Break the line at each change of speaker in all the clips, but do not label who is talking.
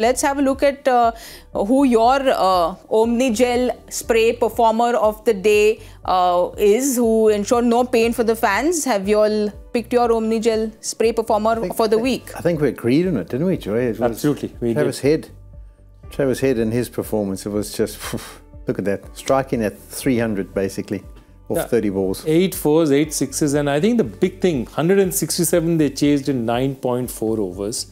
Let's have a look at uh, who your uh, Omnigel spray performer of the day uh, is, who ensured no pain for the fans. Have you all picked your Omnigel spray performer for the week?
I think we agreed on it, didn't we, Joy? Was
Absolutely, we
Travis Head. Travis Head and his performance, it was just, look at that, striking at 300 basically, off
Yeah.
30 balls.
Eight fours, eight sixes, and I think the big thing 167 they chased in 9.4 overs.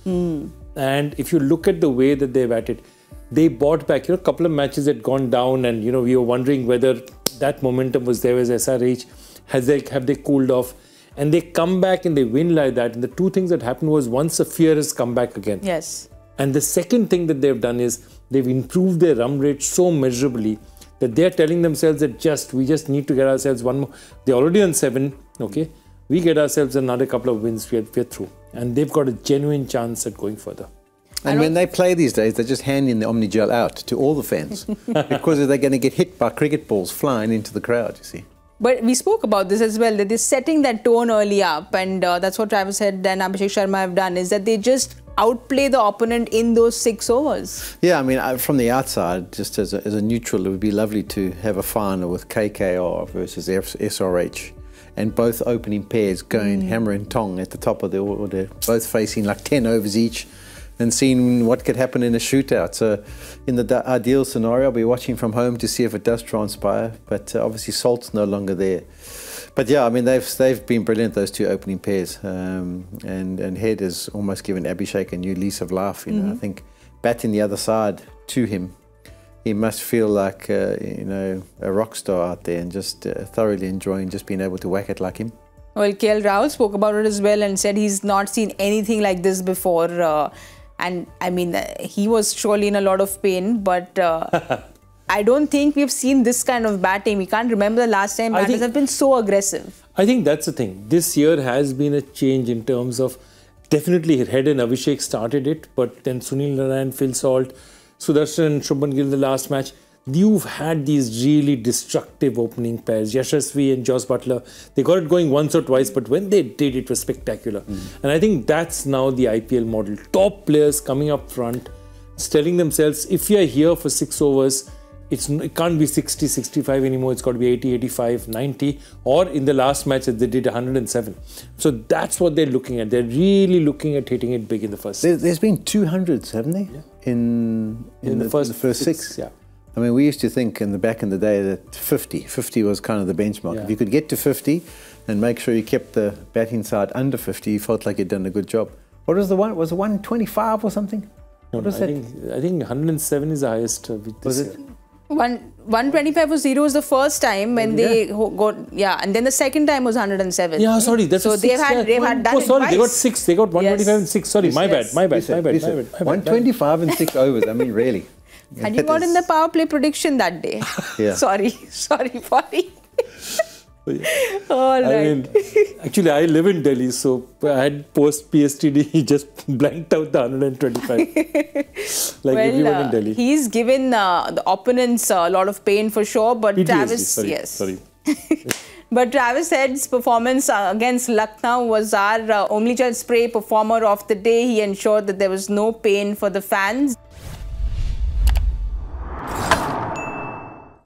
And if you look at the way that they've at it, they bought back. You know, a couple of matches had gone down, and you know we were wondering whether that momentum was there as SRH. Has they have they cooled off? And they come back and they win like that. And the two things that happened was once the fear has come back again.
Yes.
And the second thing that they've done is they've improved their run rate so measurably that they're telling themselves that just we just need to get ourselves one more. They're already on seven, okay? We get ourselves another couple of wins, we're, we're through. And they've got a genuine chance at going further.
And when they play these days, they're just handing the Omnigel out to all the fans because they're going to get hit by cricket balls flying into the crowd, you see.
But we spoke about this as well, that they're setting that tone early up, and uh, that's what Travis Head and Abhishek Sharma have done, is that they just outplay the opponent in those six overs.
Yeah, I mean, I- from the outside, just as a, as a neutral, it would be lovely to have a final with KKR versus F- SRH and both opening pairs going hammer and tong at the top of the order, both facing like 10 overs each and seeing what could happen in a shootout. So, in the ideal scenario, I'll be watching from home to see if it does transpire, but uh, obviously, Salt's no longer there. But yeah, I mean they've they've been brilliant those two opening pairs, um, and and Head has almost given Abhishek a new lease of life. You know, I think batting the other side to him, he must feel like uh, you know a rock star out there and just uh, thoroughly enjoying just being able to whack it like him.
Well, KL Rahul spoke about it as well and said he's not seen anything like this before. Uh, and I mean, uh, he was surely in a lot of pain, but uh, I don't think we've seen this kind of batting. We can't remember the last time
I
batters
think-
have been so aggressive.
I think that's the thing. This year has been a change in terms of definitely Head and Abhishek started it, but then Sunil Narine, Phil Salt, Sudharsan and Shubman Gill in the last match. You've had these really destructive opening pairs, Yashasvi and Jos Buttler. They got it going once or twice, but when they did, it was spectacular. Hmm. And I think that's now the IPL model. Top players coming up front, telling themselves, if you're here for six overs, it's it can't be 60 65 anymore it's got to be 80 85 90 or in the last match they did 107 so that's what they're looking at they're really looking at hitting it big in the first
There, there's been 200s, haven't there? In,
in, the, first,
six.
yeah
I mean, we used to think in the back in the day that 50, 50 was kind of the benchmark.
Yeah.
If you could get to 50 and make sure you kept the batting side under 50, you felt like you'd done a good job. What was the one? Was it 125 or something?
No,
What was
I
that?
think I think 107 is the highest uh,
Was it?
year.
One, 125 was zero was the first time when oh, they ho- got, yeah, and then the second time was 107.
Yeah, sorry. That's
so they've had, they've had done
Oh,
it
sorry, they got six. They got 125 and six. Sorry, my
Yes.
bad, my bad,
Listen,
my bad,
listen,
my bad, my bad.
125 and six overs. I mean, really.
Had you
That
got in the power play prediction that day?
Yeah.
sorry, sorry, Polly. All
I
right.
mean, actually, I live in Delhi, so I had post PSTD he just blanked out the 125. like everyone
uh,
in Delhi.
he's given uh, the opponents a lot of pain for sure, but
PTSD,
Travis,
sorry,
yes.
sorry.
But Travis Head's performance uh, against Lucknow was our uh, Omnigel spray performer of the day. He ensured that there was no pain for the fans.